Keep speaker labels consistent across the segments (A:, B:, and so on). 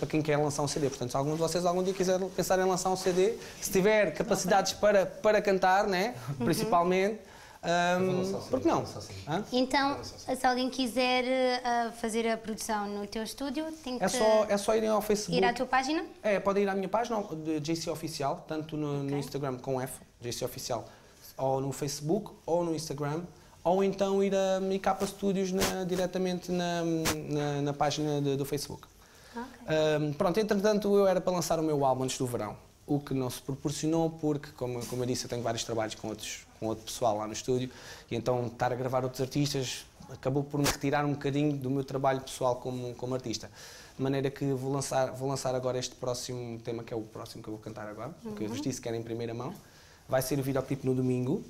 A: para quem quer lançar um CD. Portanto, se algum de vocês algum dia quiser pensar em lançar um CD, se tiver capacidades para, para cantar, né, Uhum. principalmente, um, porque não?
B: Então, se alguém quiser eh, fazer a produção no teu estúdio, tem que É só,
A: é só irem ao Facebook. ir à
B: tua página?
A: É, podem ir à minha página de JC Oficial, tanto no, no Instagram com F, JC Oficial, ou no Facebook, ou no Instagram, ou então ir a Micapa Studios na, diretamente na, na, na página de- do Facebook. Um, pronto, entretanto eu era para lançar o meu álbum antes do verão, o que não se proporcionou porque, como, como eu disse, eu tenho vários trabalhos com, outros, com outro pessoal lá no estúdio e então estar a gravar outros artistas acabou por me retirar um bocadinho do meu trabalho pessoal como, como artista. De maneira que vou lançar, vou lançar agora este próximo tema, que é o próximo que eu vou cantar agora, que eu vos disse que era em primeira mão. Vai ser o videoclipe no domingo.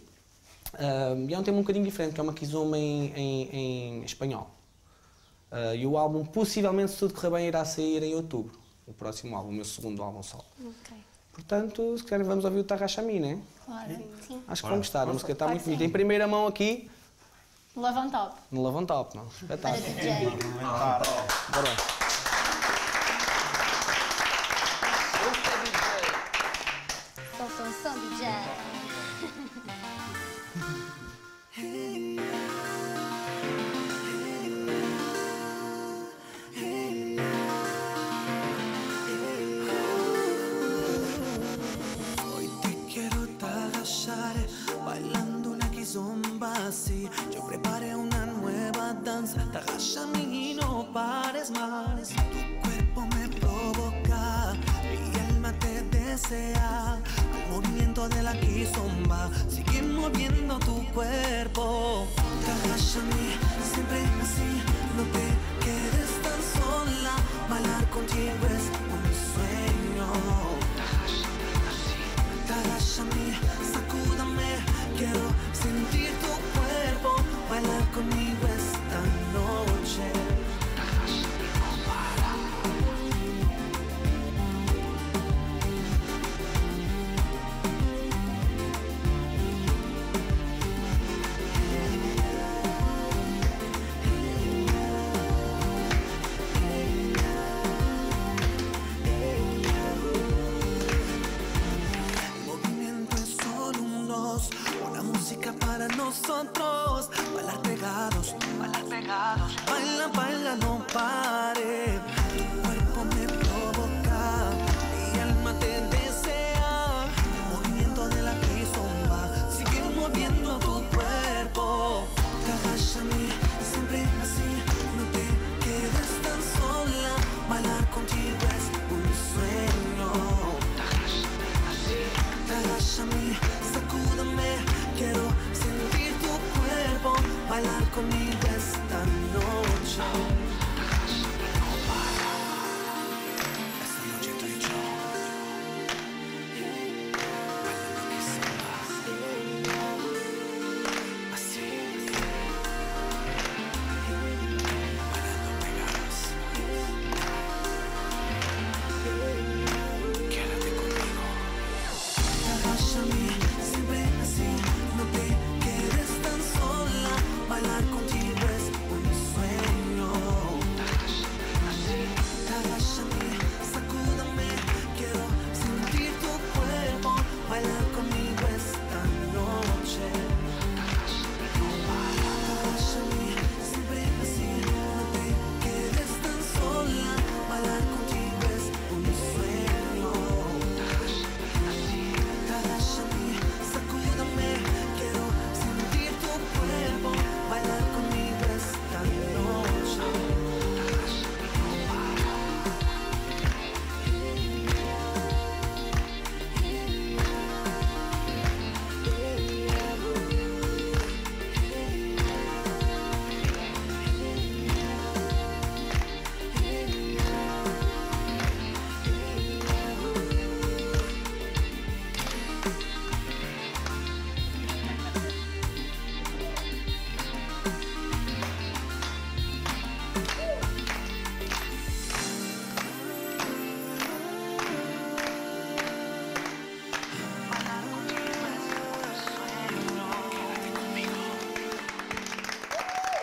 A: Um, e é um tema um bocadinho diferente, que é uma kizomba em, em, em espanhol. Uh, e o álbum, possivelmente, se tudo correr bem, irá sair em outubro. O próximo álbum, o meu segundo álbum solo.
B: Ok.
A: Portanto, se calhar vamos ouvir o Tarrachami, né?
C: Claro.
B: Sim.
A: Acho que vão gostar, a música está muito bonita. Em primeira mão aqui,
C: Love on top.
A: no Love on Top, não? Para Espetáculo. DJ. Bora lá.
B: Solta um som, DJ.
A: Yo preparé una nueva danza, agacha y no pares más. Tu cuerpo me provoca, mi alma te desea. Al movimiento de la kizomba, sigue moviendo tu cuerpo. La música para nosotros, bailar pegados, bailar pegados. Baila, baila, no pare. Tu cuerpo me provoca, mi alma te desea. Movimiento de la kizomba, sigue moviendo tu cuerpo. Kawashami, siempre así, no te quedes tan sola. Bailar contigo es un sueño. Kawashami, así. bailar conmigo esta noche.